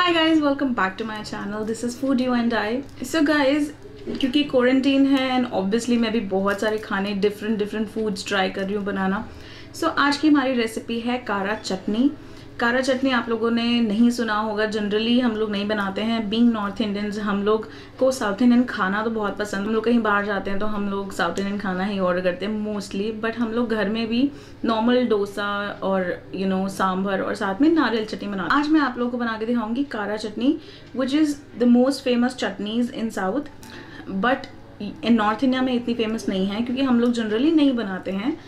Hi guys welcome back to my channel this is food you and I so guys क्योंकि quarantine है and obviously मैं भी बहुत सारे खाने डिफरेंट डिफरेंट फूड्स ट्राई कर रही हूँ बनाना। सो so, आज की हमारी रेसिपी है कारा चटनी। कारा चटनी आप लोगों ने नहीं सुना होगा। जनरली हम लोग नहीं बनाते हैं। बींग नॉर्थ इंडियंस हम लोग को साउथ इंडियन खाना तो बहुत पसंद हम लोग कहीं बाहर जाते हैं तो हम लोग साउथ इंडियन खाना ही ऑर्डर करते हैं मोस्टली बट हम लोग घर में भी नॉर्मल डोसा और यू नो सांभर और साथ में नारियल चटनी बनाते आज मैं आप लोगों को बना के दिखाऊँगी kara chutney which is the most famous chutneys in South. But in North India में इतनी फ़ेमस नहीं है, क्योंकि हम लोग जनरली नहीं बनाते हैं।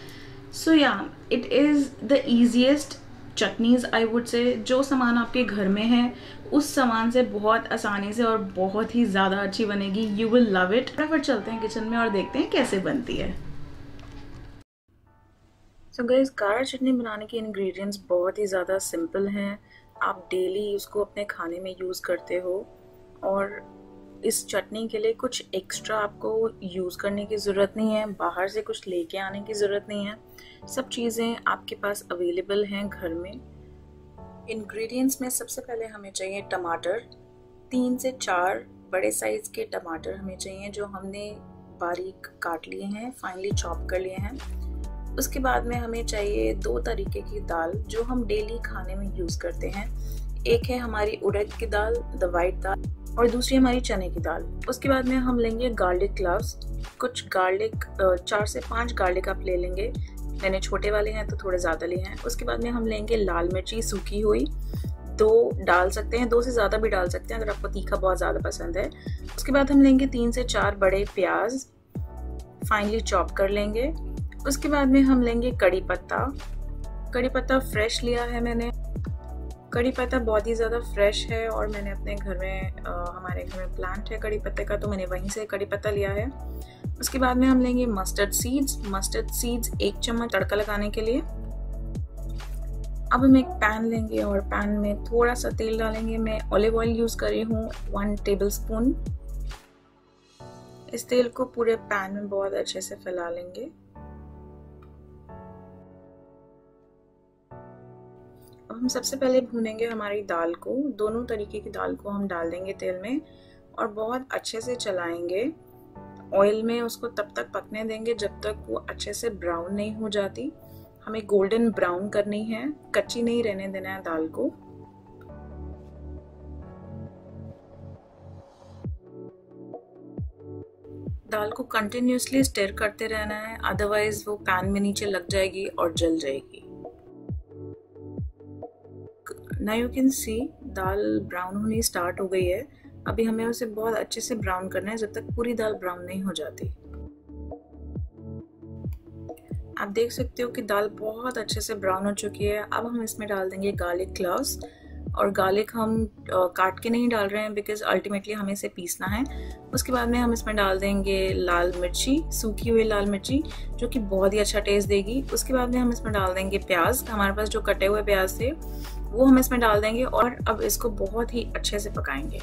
So yeah it is the easiest chutneys I would say जो सामान आपके घर में है, उस सामान से बहुत आसानी से और बहुत ही ज़्यादा अच्छी बनेगी। यू विल लव इट फटाफट चलते हैं किचन में और देखते हैं कैसे बनती है। सो गैस कारा चटनी बनाने के इंग्रेडिएंट्स बहुत ही ज़्यादा सिंपल हैं। आप डेली उसको अपने खाने में यूज़ करते हो और इस चटनी के लिए कुछ एक्स्ट्रा आपको यूज़ करने की ज़रूरत नहीं है, बाहर से कुछ लेके आने की ज़रूरत नहीं है। सब चीज़ें आपके पास अवेलेबल हैं घर में। इंग्रेडिएंट्स में सबसे पहले हमें चाहिए टमाटर। तीन से चार बड़े साइज़ के टमाटर हमें चाहिए जो हमने बारीक काट लिए हैं फाइनली चॉप कर लिए हैं। उसके बाद में हमें चाहिए दो तरीके की दाल जो हम डेली खाने में यूज़ करते हैं। एक है हमारी उड़द की दाल द वाइट दाल। और दूसरी हमारी चने की दाल। उसके बाद में हम लेंगे गार्लिक क्लव्स कुछ गार्लिक चार से पाँच गार्लिक आप ले लेंगे। मैंने छोटे वाले हैं तो थोड़े ज़्यादा लिए हैं। उसके बाद में हम लेंगे लाल मिर्ची सूखी हुई। दो डाल सकते हैं, दो से ज़्यादा भी डाल सकते हैं, अगर आपको तीखा बहुत ज़्यादा पसंद है। उसके बाद हम लेंगे तीन से चार बड़े प्याज। फाइनली चॉप कर लेंगे। उसके बाद में हम लेंगे कड़ी पत्ता। कड़ी पत्ता फ्रेश लिया है मैंने। कड़ी पत्ता बहुत ही ज़्यादा फ्रेश है और मैंने अपने घर में आ, हमारे घर में प्लांट है कड़ी पत्ते का तो मैंने वहीं से कड़ी पत्ता लिया है। उसके बाद में हम लेंगे मस्टर्ड सीड्स मस्टर्ड सीड्स एक चम्मच तड़का लगाने के लिए। अब हम एक पैन लेंगे और पैन में थोड़ा सा तेल डालेंगे। मैं ऑलिव ऑयल यूज़ कर रही हूँ वन टेबल स्पून इस तेल को पूरे पैन में बहुत अच्छे से फैला लेंगे। हम सबसे पहले भूनेंगे हमारी दाल को। दोनों तरीके की दाल को हम डाल देंगे तेल में और बहुत अच्छे से चलाएँगे। ऑयल में उसको तब तक पकने देंगे जब तक वो अच्छे से ब्राउन नहीं हो जाती। हमें गोल्डन ब्राउन करनी है, कच्ची नहीं रहने देना है दाल को। दाल को कंटिन्यूसली स्टेर करते रहना है अदरवाइज़ वो पैन में नीचे लग जाएगी और जल जाएगी। ना you can see dal brown होनी स्टार्ट हो गई है। अभी हमें उसे बहुत अच्छे से ब्राउन करना है, जब तक पूरी दाल ब्राउन नहीं हो जाती। आप देख सकते हो कि दाल बहुत अच्छे से ब्राउन हो चुकी है। अब हम इसमें डाल देंगे गार्लिक क्लव्स और गार्लिक हम काट के नहीं डाल रहे हैं बिकॉज़ अल्टीमेटली हमें इसे पीसना है। उसके बाद में हम इसमें डाल देंगे लाल मिर्ची, सूखी हुई लाल मिर्ची, जो कि बहुत ही अच्छा टेस्ट देगी। उसके बाद में हम इसमें डाल देंगे प्याज। हमारे पास जो कटे हुए प्याज थे वो हम इसमें डाल देंगे और अब इसको बहुत ही अच्छे से पकाएँगे।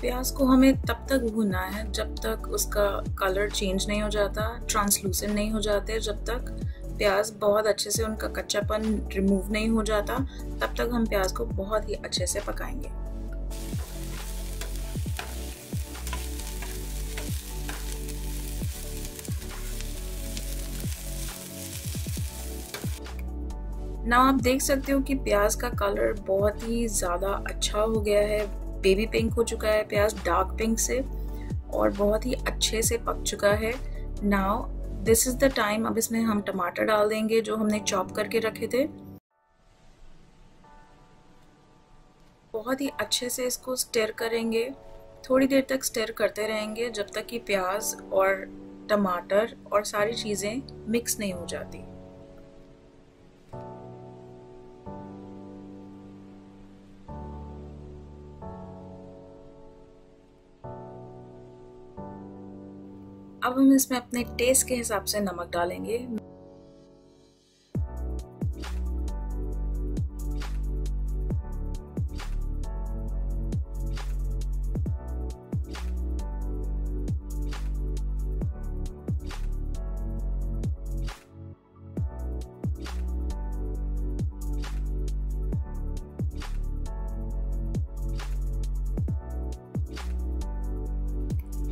प्याज को हमें तब तक भूनना है जब तक उसका कलर चेंज नहीं हो जाता ट्रांसलूसेंट नहीं हो जाते, जब तक प्याज बहुत अच्छे से उनका कच्चापन रिमूव नहीं हो जाता, तब तक हम प्याज को बहुत ही अच्छे से पकाएँगे। ना आप देख सकते हो कि प्याज का कलर बहुत ही ज़्यादा अच्छा हो गया है। बेबी पिंक हो चुका है प्याज डार्क पिंक से, और बहुत ही अच्छे से पक चुका है। Now this is the time अब इसमें हम टमाटर डाल देंगे, जो हमने चॉप करके रखे थे। बहुत ही अच्छे से इसको स्टेर करेंगे। थोड़ी देर तक स्टेर करते रहेंगे, जब तक कि प्याज और टमाटर और सारी चीज़ें मिक्स नहीं हो जाती। अब हम इसमें अपने टेस्ट के हिसाब से नमक डालेंगे।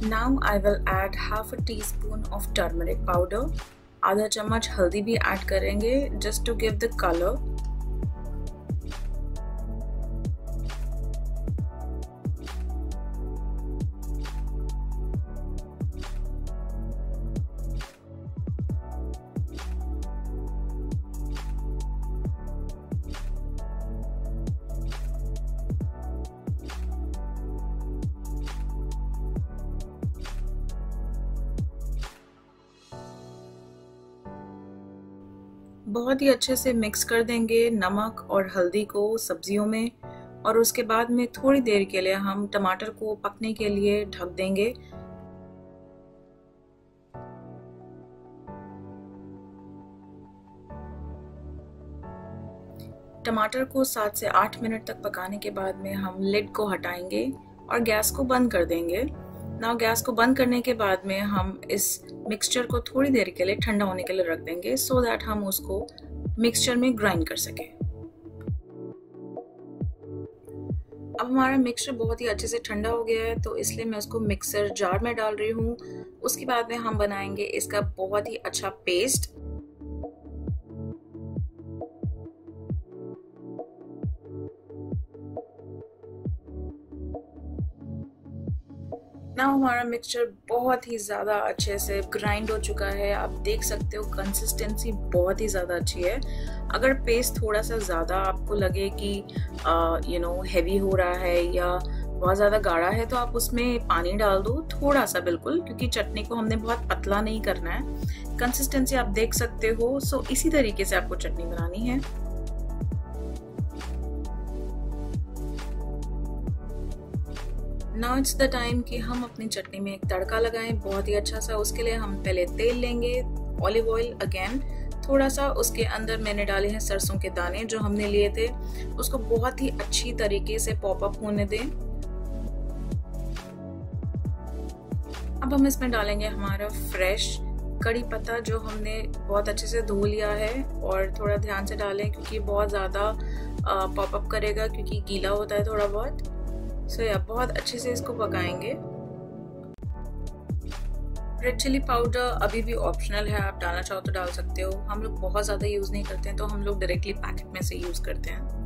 Now I will add half a teaspoon of turmeric powder. आधा चम्मच हल्दी भी ऐड करेंगे just to give the color. बहुत ही अच्छे से मिक्स कर देंगे नमक और हल्दी को सब्जियों में और उसके बाद में थोड़ी देर के लिए हम टमाटर को पकने के लिए ढक देंगे। टमाटर को सात से आठ मिनट तक पकाने के बाद में हम लिड को हटाएँगे और गैस को बंद कर देंगे। नाउ गैस को बंद करने के बाद में हम इस मिक्सचर को थोड़ी देर के लिए ठंडा होने के लिए रख देंगे सो so दैट हम उसको मिक्सचर में ग्राइंड कर सकें। अब हमारा मिक्सचर बहुत ही अच्छे से ठंडा हो गया है तो इसलिए मैं उसको मिक्सर जार में डाल रही हूँ। उसके बाद में हम बनाएँगे इसका बहुत ही अच्छा पेस्ट ना हमारा मिक्सचर बहुत ही ज़्यादा अच्छे से ग्राइंड हो चुका है। आप देख सकते हो कंसिस्टेंसी बहुत ही ज़्यादा अच्छी है। अगर पेस्ट थोड़ा सा ज़्यादा आपको लगे कि यू नो हैवी हो रहा है या बहुत ज़्यादा गाढ़ा है तो आप उसमें पानी डाल दो थोड़ा सा बिल्कुल, क्योंकि चटनी को हमने बहुत पतला नहीं करना है। कंसिस्टेंसी आप देख सकते हो सो इसी तरीके से आपको चटनी बनानी है। नाउ इट्स द टाइम कि हम अपनी चटनी में एक तड़का लगाएँ, बहुत ही अच्छा सा। उसके लिए हम पहले तेल लेंगे ऑलिव ऑयल अगेन थोड़ा सा उसके अंदर मैंने डाले हैं सरसों के दाने जो हमने लिए थे। उसको बहुत ही अच्छी तरीके से पॉप अप होने दें। अब हम इसमें डालेंगे हमारा फ्रेश कड़ी पत्ता जो हमने बहुत अच्छे से धो लिया है और थोड़ा ध्यान से डालें क्योंकि बहुत ज़्यादा पॉप अप करेगा क्योंकि गीला होता है थोड़ा बहुत। सो so, या yeah, बहुत अच्छे से इसको पकाएँगे। रेड चिली पाउडर अभी भी ऑप्शनल है आप डालना चाहो तो डाल सकते हो। हम लोग बहुत ज़्यादा यूज़ नहीं करते हैं तो हम लोग डायरेक्टली पैकेट में से यूज़ करते हैं।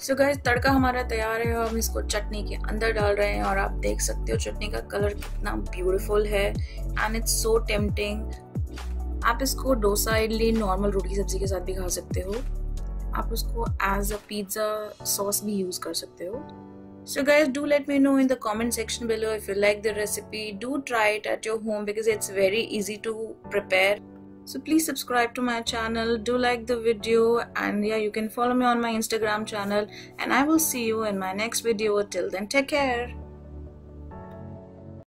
सो so गाइस तड़का हमारा तैयार है हम इसको चटनी के अंदर डाल रहे हैं और आप देख सकते हो चटनी का कलर कितना ब्यूटीफुल है एंड इट्स सो टेम्पटिंग आप इसको डोसा इडली नॉर्मल रोटी सब्ज़ी के साथ भी खा सकते हो। आप उसको एज अ पिज़्ज़ा सॉस भी यूज़ कर सकते हो। So guys do let me know in the comment section below if you like the recipe. Do try it at your home because it's very easy to prepare. So please subscribe to my channel, do like the video and yeah you can follow me on my Instagram channel and I will see you in my next video. Till then take care.